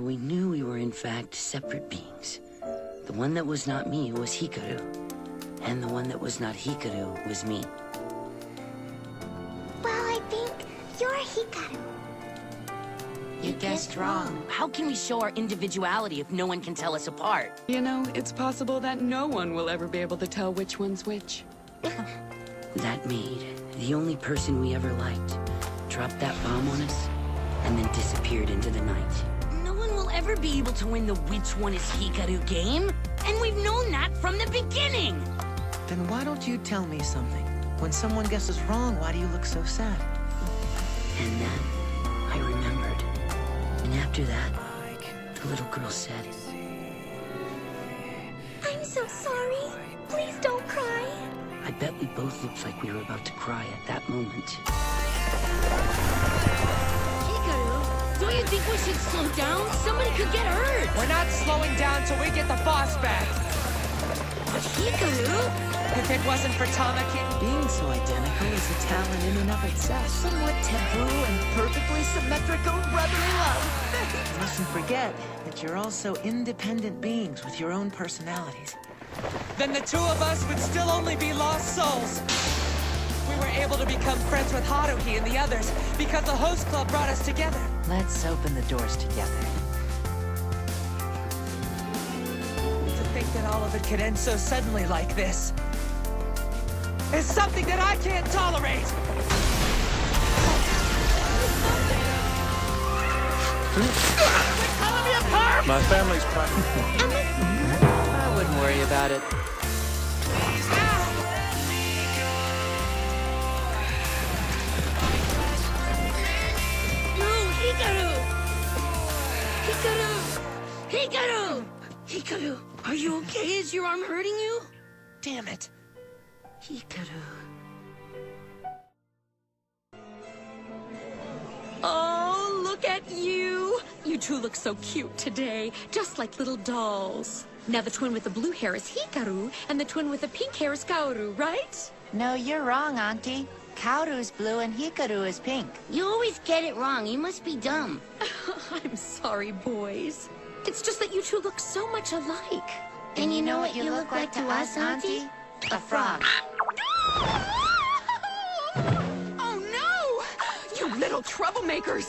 We knew we were in fact separate beings. The one that was not me was Hikaru, and the one that was not Hikaru was me. Well, I think you're Hikaru. You guessed wrong. How can we show our individuality if no one can tell us apart? You know, it's possible that no one will ever be able to tell which one's which. That maid, the only person we ever liked, dropped that bomb on us, and then disappeared into the night. No one will ever be able to win the which one is Hikaru game, and we've known that from the beginning! Then why don't you tell me something? When someone guesses wrong, why do you look so sad? And then, I remembered. And after that, the little girl said, I'm so sorry. Please don't cry. I bet we both looked like we were about to cry at that moment. Think we should slow down? Somebody could get hurt! We're not slowing down till we get the boss back. But Hikaru? If it wasn't for Tamaki... Being so identical is a talent in and of itself. Somewhat taboo and perfectly symmetrical brotherly love. You mustn't forget that you're also independent beings with your own personalities. Then the two of us would still only be lost souls. We were able to become friends with Haruhi and the others because the host club brought us together. Let's open the doors together. To think that all of it could end so suddenly like this is something that I can't tolerate. My family's private. I wouldn't worry about it. No, Hikaru! Hikaru, are you okay? Is your arm hurting you? Damn it. Hikaru. Oh, look at you! You two look so cute today, just like little dolls. Now the twin with the blue hair is Hikaru, and the twin with the pink hair is Kaoru, right? No, you're wrong, Auntie. Kaoru's blue and Hikaru is pink. You always get it wrong. You must be dumb. I'm sorry, boys. It's just that you two look so much alike. And you know what you look like to us, Auntie? A frog. Oh no! You little troublemakers!